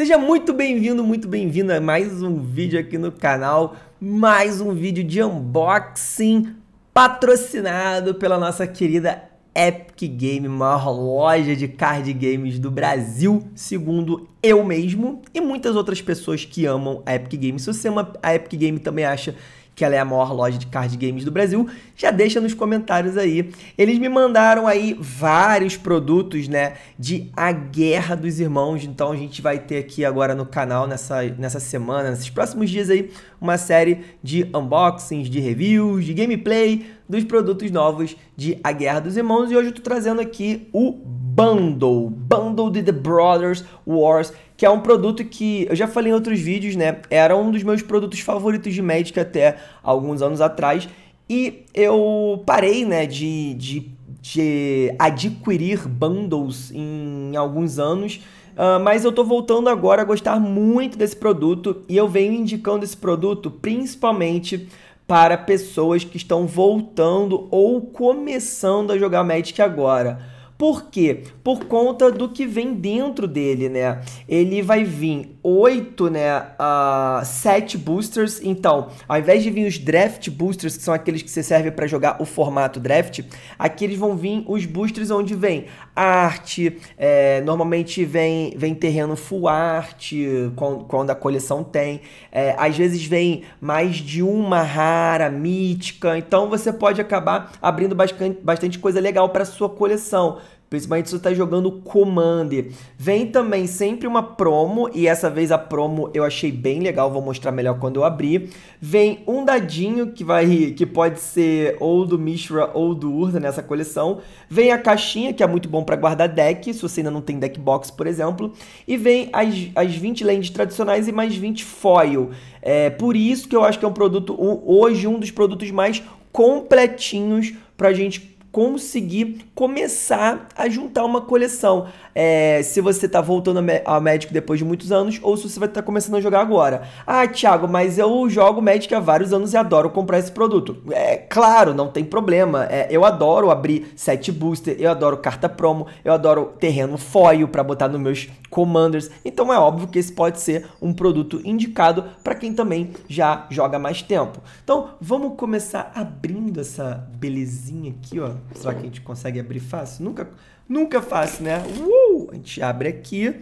Seja muito bem-vindo, muito bem-vinda a mais um vídeo aqui no canal, mais um vídeo de unboxing patrocinado pela nossa querida Epic Game, maior loja de card games do Brasil, segundo eu mesmo e muitas outras pessoas que amam a Epic Game. Se você ama a Epic Game também acha que ela é a maior loja de card games do Brasil, já deixa nos comentários aí. Eles me mandaram aí vários produtos, né, de A Guerra dos Irmãos, então a gente vai ter aqui agora no canal, nessa, nessa semana, nesses próximos dias aí, uma série de unboxings, de reviews, de gameplay dos produtos novos de A Guerra dos Irmãos, e hoje eu tô trazendo aqui o Bundle, Bundle de The Brothers Wars, que é um produto que eu já falei em outros vídeos, né? Era um dos meus produtos favoritos de Magic até alguns anos atrás. E eu parei, né, de, de, de adquirir bundles em alguns anos. Uh, mas eu tô voltando agora a gostar muito desse produto e eu venho indicando esse produto principalmente para pessoas que estão voltando ou começando a jogar Magic agora. Por quê? Por conta do que vem dentro dele, né? Ele vai vir oito, né, uh, sete boosters. Então, ao invés de vir os draft boosters, que são aqueles que você serve para jogar o formato draft, aqui eles vão vir os boosters onde vem arte, é, normalmente vem, vem terreno full art, quando, quando a coleção tem. É, às vezes vem mais de uma rara, mítica. Então, você pode acabar abrindo bastante, bastante coisa legal para sua coleção. Principalmente se você está jogando Commander. Vem também sempre uma promo, e essa vez a promo eu achei bem legal, vou mostrar melhor quando eu abrir. Vem um dadinho que vai que pode ser ou do Mishra ou do Urza nessa coleção. Vem a caixinha, que é muito bom para guardar deck, se você ainda não tem deck box, por exemplo. E vem as, as 20 lands tradicionais e mais 20 foil. É por isso que eu acho que é um produto, hoje, um dos produtos mais completinhos para a gente conseguir começar a juntar uma coleção. É, se você está voltando ao Magic depois de muitos anos ou se você vai estar tá começando a jogar agora. Ah, Thiago, mas eu jogo Magic há vários anos e adoro comprar esse produto. É claro, não tem problema. É, eu adoro abrir set booster, eu adoro carta promo, eu adoro terreno foil para botar nos meus commanders. Então é óbvio que esse pode ser um produto indicado para quem também já joga mais tempo. Então vamos começar abrindo essa belezinha aqui, ó. Será que a gente consegue abrir fácil? Nunca, nunca fácil, né? Uh! A gente abre aqui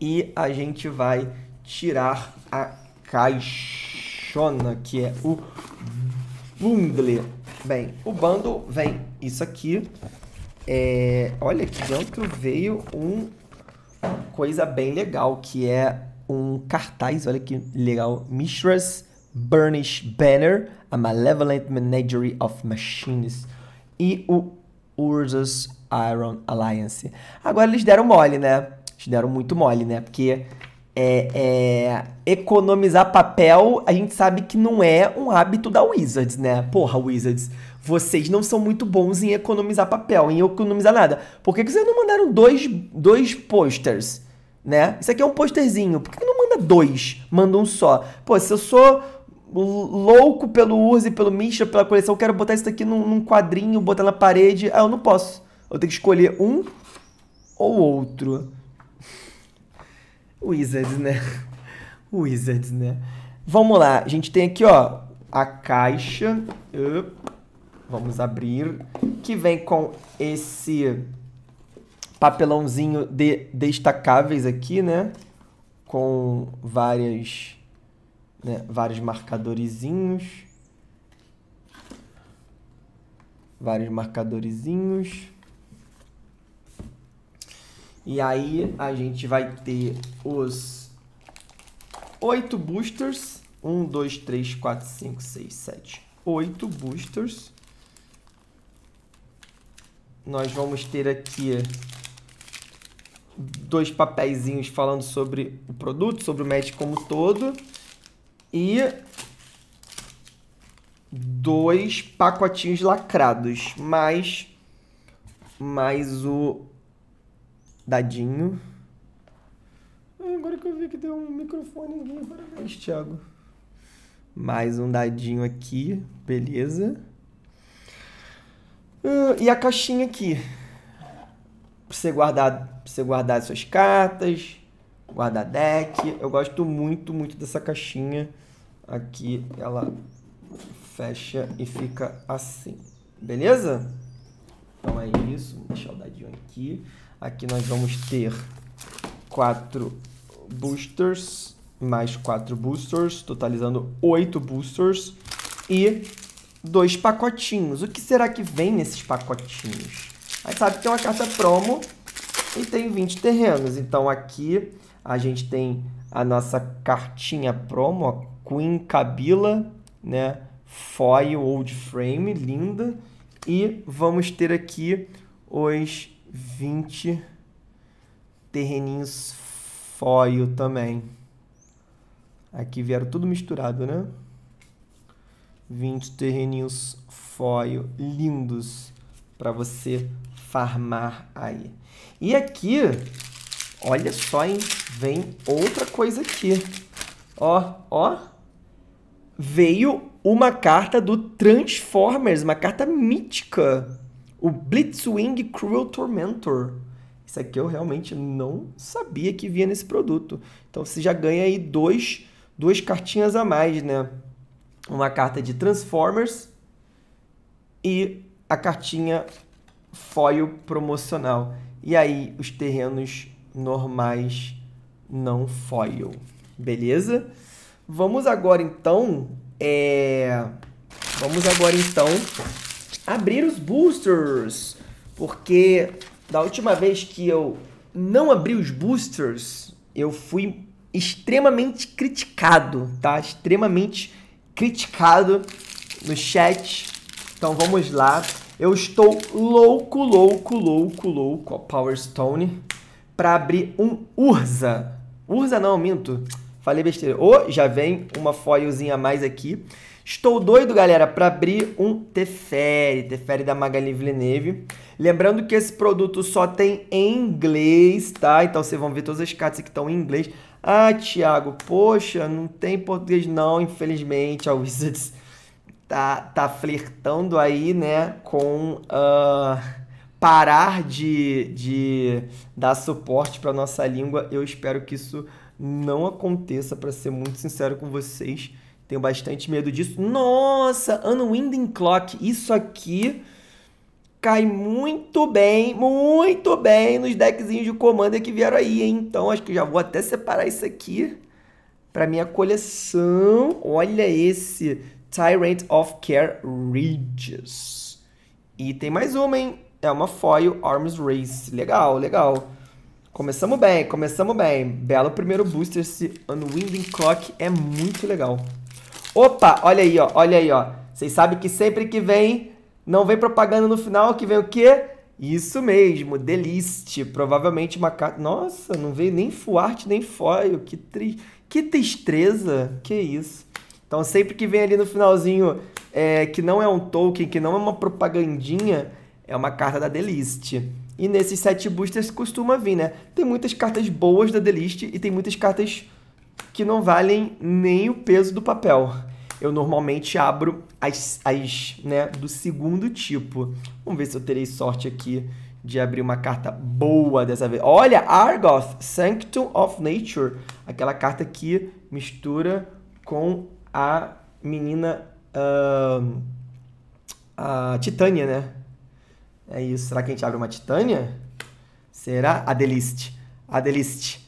e a gente vai tirar a caixona, que é o bundle. Bem, o bundle vem isso aqui. É, olha, aqui dentro veio um coisa bem legal, que é um cartaz, olha que legal, Mishra's Burnish Banner, a Malevolent Menagerie of Machines e o Ursus Iron Alliance. Agora eles deram mole, né? Eles deram muito mole, né? Porque é, é, economizar papel, a gente sabe que não é um hábito da Wizards, né? Porra, Wizards, vocês não são muito bons em economizar papel, em economizar nada. Por que, que vocês não mandaram dois, dois posters, né? Isso aqui é um posterzinho. Por que, que não manda dois? Manda um só. Pô, se eu sou louco pelo Urze, pelo Misha, pela coleção, eu quero botar isso daqui num, num quadrinho, botar na parede. Ah, eu não posso. Eu tenho que escolher um ou outro. Wizards, né? Wizards, né? Vamos lá. A gente tem aqui, ó, a caixa. Vamos abrir. Que vem com esse papelãozinho de destacáveis aqui, né? Com várias né, vários marcadorzinhos. Vários marcadorzinhos. E aí a gente vai ter os oito boosters. Um, dois, três, quatro, cinco, seis, sete, oito boosters. Nós vamos ter aqui dois papeizinhos falando sobre o produto, sobre o Magic como todo e dois pacotinhos lacrados, mais mais o dadinho. Agora que eu vi que tem um microfone aqui, parabéns, Thiago. Mais um dadinho aqui, beleza. Uh, e a caixinha aqui. Pra você guardar, pra você guardar suas cartas, guarda-deck. Eu gosto muito, muito dessa caixinha. Aqui ela fecha e fica assim. Beleza? Então é isso. Vou deixar o dadinho aqui. Aqui nós vamos ter quatro boosters, mais quatro boosters, totalizando oito boosters. E dois pacotinhos. O que será que vem nesses pacotinhos? A gente sabe que tem uma carta promo e tem 20 terrenos. Então aqui a gente tem a nossa cartinha promo, a Queen Kabila, né? Foil Old Frame, linda. E vamos ter aqui os 20 terreninhos foil também. Aqui vieram tudo misturado, né? 20 terreninhos foil lindos para você farmar aí. E aqui, olha só, hein? Vem outra coisa aqui. Ó, ó. Veio uma carta do Transformers, uma carta mítica. O Blitzwing Cruel Tormentor. Isso aqui eu realmente não sabia que vinha nesse produto. Então você já ganha aí dois, duas cartinhas a mais, né? Uma carta de Transformers e a cartinha foil promocional. E aí os terrenos normais não foil. Beleza? Vamos agora então. É... Vamos agora então abrir os boosters. Porque da última vez que eu não abri os boosters, eu fui extremamente criticado, tá? Extremamente criticado no chat. Então vamos lá. Eu estou louco, louco, louco, louco, ó, Power Stone, para abrir um Urza. Urza não, minto. Falei besteira. Ô, oh, já vem uma foilzinha a mais aqui. Estou doido, galera, para abrir um Teferi, Teferi da Magali Villeneuve. Lembrando que esse produto só tem em inglês, tá? Então vocês vão ver todas as cartas que estão em inglês. Ah, Thiago, poxa, não tem português não, infelizmente. A Wizards tá, tá flertando aí, né, com uh, parar de, de dar suporte para nossa língua. Eu espero que isso não aconteça, para ser muito sincero com vocês. Tenho bastante medo disso. Nossa, Unwinding Clock, isso aqui cai muito bem, muito bem nos deckzinhos de Commander que vieram aí, hein? Então acho que já vou até separar isso aqui para minha coleção. Olha esse Tyrant of Care Ridges. E tem mais uma, hein? É uma foil Arms Race. Legal, legal. Começamos bem, começamos bem. Belo primeiro booster. Esse Unwinding Clock é muito legal. Opa, olha aí, ó. Olha aí, ó. Vocês sabem que sempre que vem, não vem propaganda no final, que vem o quê? Isso mesmo, Delist. Provavelmente uma carta... Nossa, não veio nem Fuart, nem Foil. Que, tri... que tristeza. Que isso. Então, sempre que vem ali no finalzinho, é, que não é um token, que não é uma propagandinha, é uma carta da Delist. E nesses sete boosters costuma vir, né? Tem muitas cartas boas da Delist e tem muitas cartas que não valem nem o peso do papel. Eu normalmente abro as, as né, do segundo tipo. Vamos ver se eu terei sorte aqui de abrir uma carta boa dessa vez. Olha, Argoth, Sanctum of Nature. Aquela carta que mistura com a menina. Uh, a Titânia, né? É isso. Será que a gente abre uma Titânia? Será? Adelist. Adelist.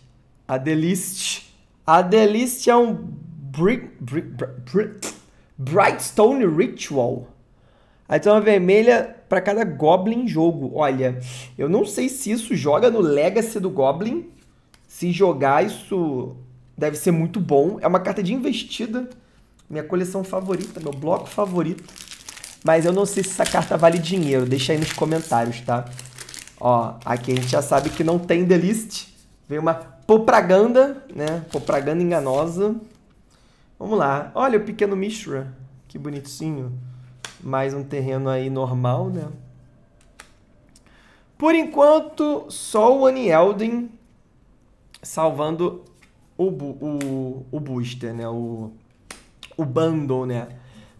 Adelist. Adelist é um brick, brick, brick, Brightstone Ritual. Aí tem uma vermelha para cada Goblin jogo. Olha, eu não sei se isso joga no Legacy do Goblin. Se jogar, isso deve ser muito bom. É uma carta de investida minha coleção favorita, meu bloco favorito. Mas eu não sei se essa carta vale dinheiro. Deixa aí nos comentários, tá? Ó, aqui a gente já sabe que não tem delist. Veio uma propaganda, né? Propaganda enganosa. Vamos lá. Olha o pequeno Mishra. Que bonitinho. Mais um terreno aí normal, né? Por enquanto, só o Anielden salvando o, o, o booster, né? O, o bundle, né?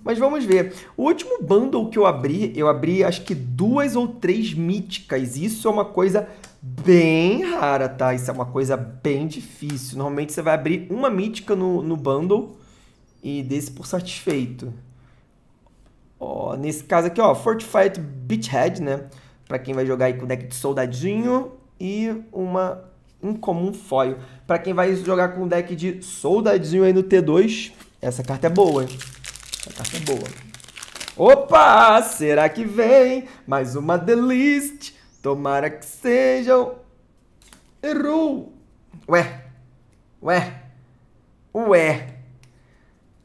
Mas vamos ver. O último bundle que eu abri, eu abri acho que duas ou três míticas. Isso é uma coisa bem rara, tá? Isso é uma coisa bem difícil. Normalmente você vai abrir uma mítica no, no bundle e desse por satisfeito. Ó, nesse caso aqui, ó, Fortified Beachhead, né? Pra quem vai jogar aí com deck de soldadinho e uma incomum foil. Pra quem vai jogar com deck de soldadinho aí no T2, essa carta é boa, hein? Essa é boa. Opa! Será que vem mais uma The List? Tomara que sejam... Errou! Ué! Ué! Ué!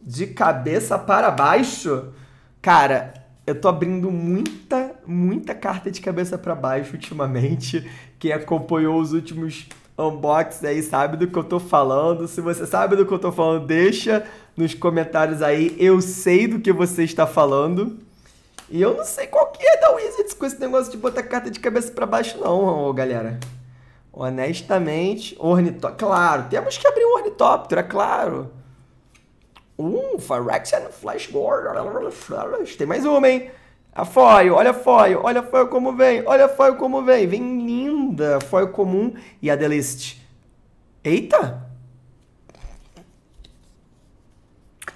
De cabeça para baixo? Cara, eu tô abrindo muita, muita carta de cabeça para baixo ultimamente. Quem acompanhou os últimos unboxings aí sabe do que eu tô falando. Se você sabe do que eu tô falando, deixa nos comentários aí. Eu sei do que você está falando. E eu não sei qual que é da Wizards com esse negócio de botar carta de cabeça para baixo não, galera. Honestamente, ornitóptero... Claro, temos que abrir um ornitóptero, é claro. Um, Phyrexian Flash. Tem mais uma, hein? A foil, olha a foil, olha a foil como vem, olha a foil como vem. Vem linda, foil comum e a Delist. Eita!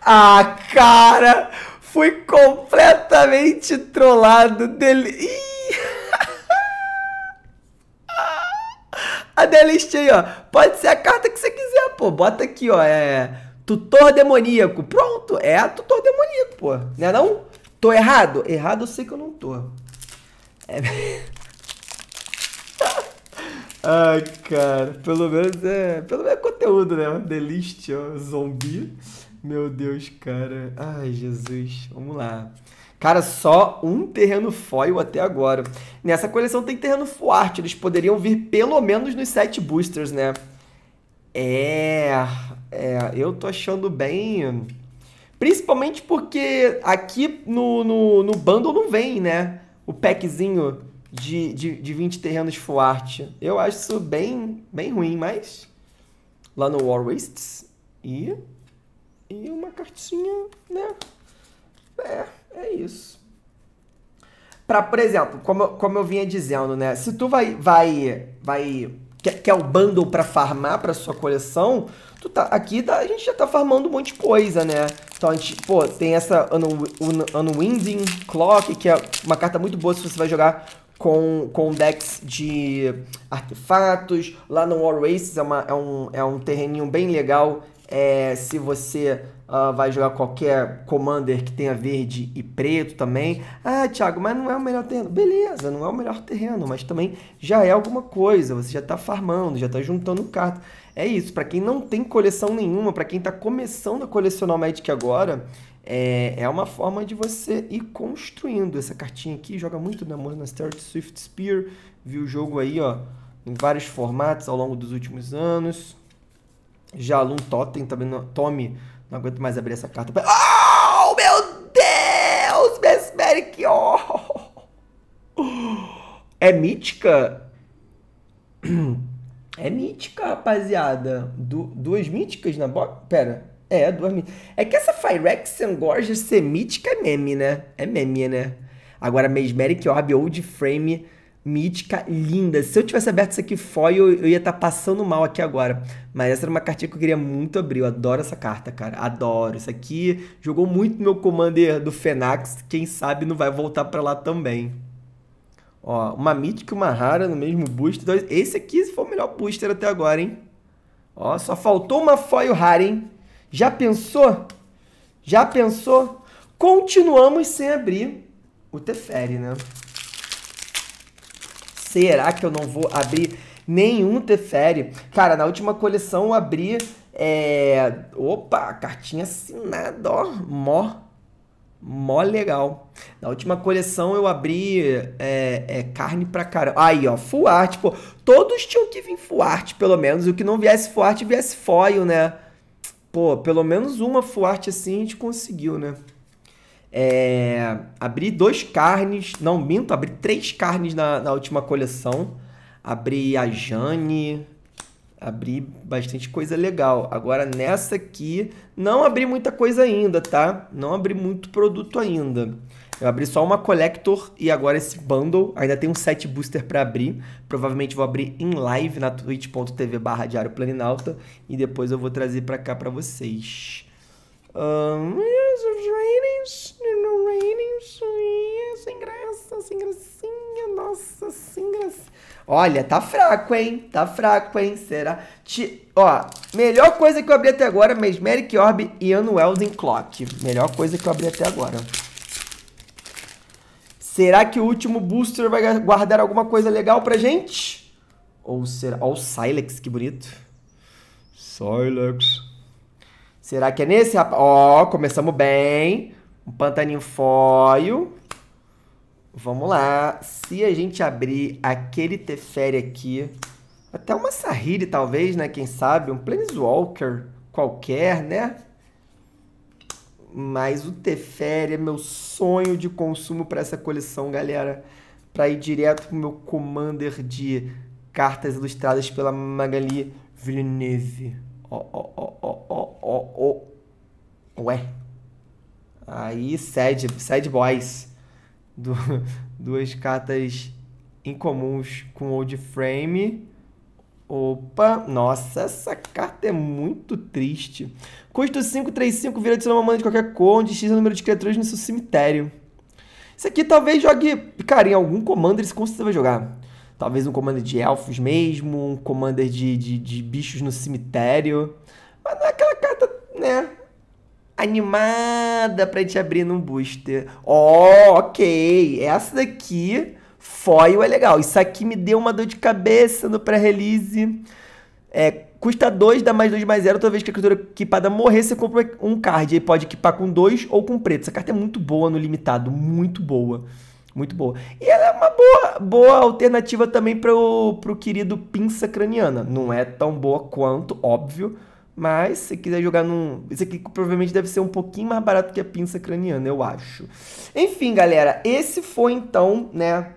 Ah, cara! Fui completamente trollado dele. a Delist aí, ó. Pode ser a carta que você quiser, pô. Bota aqui, ó. É Tutor demoníaco. Pronto, é a tutor demoníaco, pô. Não é não? Tô errado? Errado eu sei que eu não tô. É... Ai, cara, pelo menos é. Pelo menos é conteúdo, né? Delist, ó, zumbi. Meu Deus, cara. Ai, Jesus. Vamos lá. Cara, só um terreno foil até agora. Nessa coleção tem terreno forte. Eles poderiam vir pelo menos nos sete boosters, né? É, é, eu tô achando bem. Principalmente porque aqui no, no, no bundle não vem, né? O packzinho de, de, de 20 terrenos full art. Eu acho isso bem, bem ruim, mas lá no War Wastes e, e uma cartinha, né? É, é isso. Pra, por exemplo, como, como eu vinha dizendo, né? Se tu vai, vai, vai quer, quer o bundle para farmar para sua coleção, tu tá, aqui tá, a gente já tá farmando um monte de coisa, né? Então a gente, pô, tem essa Unwinding Clock, que é uma carta muito boa se você vai jogar com, com decks de artefatos. Lá no War Races é, uma, é, um, é um terreninho bem legal é, se você uh, vai jogar qualquer Commander que tenha verde e preto também. Ah, Thiago, mas não é o melhor terreno. Beleza, não é o melhor terreno, mas também já é alguma coisa. Você já está farmando, já está juntando cartas. É isso, para quem não tem coleção nenhuma, para quem está começando a colecionar o Magic agora, é, é uma forma de você ir construindo. Essa cartinha aqui joga muito na Monastery Swift Spear. Viu o jogo aí, ó, em vários formatos ao longo dos últimos anos. Jalum Totem também. Não, tome. Não aguento mais abrir essa carta. Oh, meu Deus! Mesmeric! Oh. É mítica? É mítica, rapaziada. Du duas míticas na box? Pera. É, duas míticas. É que essa Phyrexian Gorgeous ser mítica é meme, né? É meme, né? Agora, Mesmeric Orb Old Frame mítica linda. Se eu tivesse aberto isso aqui foil, eu ia estar tá passando mal aqui agora. Mas essa era uma cartinha que eu queria muito abrir. Eu adoro essa carta, cara. Adoro. Isso aqui jogou muito meu Commander do Fenax. Quem sabe não vai voltar para lá também. Ó, uma mítica e uma rara no mesmo booster. Esse aqui foi o melhor booster até agora, hein? Ó, só faltou uma foil rara, hein? Já pensou? Já pensou? Continuamos sem abrir o Teferi, né? será que eu não vou abrir nenhum Teferi? Cara, na última coleção eu abri. É... Opa, cartinha assinada, ó. Mó. Mó legal. Na última coleção eu abri é, é, carne pra caramba. Aí, ó, full art, pô. Todos tinham que vir full art, pelo menos. O que não viesse full art, viesse foil, né? Pô, pelo menos uma full art assim a gente conseguiu, né? É, abri dois carnes, não minto, abri três carnes na, na última coleção. Abri a Jane, Abri bastante coisa legal. Agora nessa aqui, não abri muita coisa ainda, tá? Não abri muito produto ainda. Eu abri só uma Collector e agora esse Bundle. Ainda tem um set booster para abrir. Provavelmente vou abrir em live na twitch.tv barra Diário Planinalta. E depois eu vou trazer para cá para vocês. Um, sem graça, sem gracinha, nossa, sem graça. Olha, tá fraco, hein? Tá fraco, hein? Será? Ó, melhor coisa que eu abri até agora, Mesmeric Orb e Unwelding Clock. Melhor coisa que eu abri até agora. Será que o último booster vai guardar alguma coisa legal pra gente? Ou será... Ó, o Silex, que bonito. Silex. Será que é nesse, rapaz? Ó, começamos bem. Um pantaninho foil. Vamos lá. Se a gente abrir aquele Teferi aqui, até uma Sahiri talvez, né? Quem sabe? Um Planeswalker qualquer, né? Mas o Teferi é meu sonho de consumo para essa coleção, galera. Para ir direto pro meu Commander de cartas ilustradas pela Magali Villeneuve. Ó, ó, ó, ó, ó, ó, ó. Ué. Aí, Sad, Sad Boys do, duas cartas incomuns com Old Frame. Opa, nossa, essa carta é muito triste. Custo 535, vira de uma mana de qualquer cor, onde X é o número de criaturas no seu cemitério. Isso aqui talvez jogue, cara, em algum commander esse com vai jogar. Talvez um commander de elfos mesmo, um commander de, de, de bichos no cemitério. Mas não é aquela carta, né? animada pra te abrir num booster. Ó, oh, ok. Essa daqui, foil é legal. Isso aqui me deu uma dor de cabeça no pré-release. É, custa 2, dá mais 2 mais 0. Toda vez que a criatura equipada morrer, você compra um card. Aí pode equipar com 2 ou com preto. Essa carta é muito boa no limitado. Muito boa. Muito boa. E ela é uma boa, boa alternativa também pro, pro querido pinça craniana. Não é tão boa quanto, óbvio mas se quiser jogar num. Esse aqui provavelmente deve ser um pouquinho mais barato que a pinça craniana, eu acho. Enfim, galera, esse foi então, né,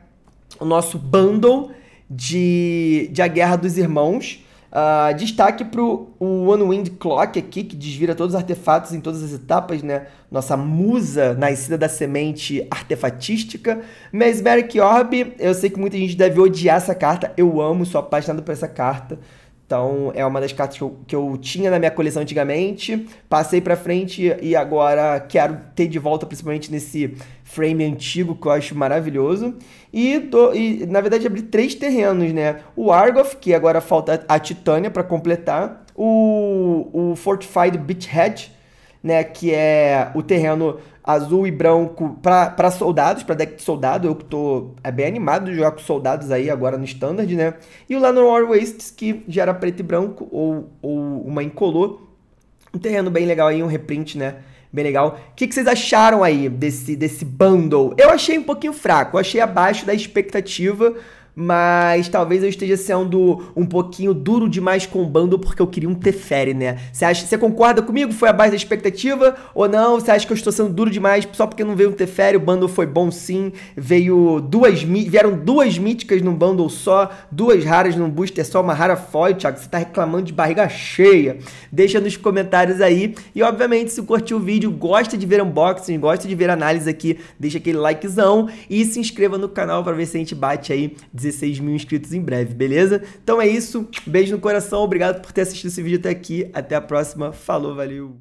o nosso bundle de, de A Guerra dos Irmãos. Uh, destaque para o One Wind Clock aqui, que desvira todos os artefatos em todas as etapas, né? Nossa musa nascida da semente artefatística. Mesmeric Orb, eu sei que muita gente deve odiar essa carta. Eu amo, sou apaixonado por essa carta. Então, é uma das cartas que eu, que eu tinha na minha coleção antigamente, passei para frente e agora quero ter de volta, principalmente nesse frame antigo que eu acho maravilhoso. E, do, e na verdade, abri três terrenos, né? O Argoth, que agora falta a Titânia para completar, o, o Fortified Beachhead, né? Que é o terreno azul e branco para soldados, para deck de soldado. Eu tô é bem animado de jogar com soldados aí agora no Standard, né? E o War Wastes, que já era preto e branco ou, ou uma incolor. Um terreno bem legal aí, um reprint, né? Bem legal. O que, que vocês acharam aí desse, desse bundle? Eu achei um pouquinho fraco, eu achei abaixo da expectativa mas talvez eu esteja sendo um pouquinho duro demais com o bundle porque eu queria um Teferi, né? Você acha, você concorda comigo? Foi abaixo da expectativa ou não? Você acha que eu estou sendo duro demais só porque não veio um Teferi? O bundle foi bom sim. Veio duas vieram duas míticas num bundle só, duas raras num booster só, uma rara foil, Thiago. Você tá reclamando de barriga cheia. Deixa nos comentários aí. E obviamente, se curtiu o vídeo, gosta de ver unboxing, gosta de ver análise aqui, deixa aquele likezão e se inscreva no canal para ver se a gente bate aí 16 mil inscritos em breve, beleza? Então é isso, beijo no coração, obrigado por ter assistido esse vídeo até aqui, até a próxima, falou, valeu!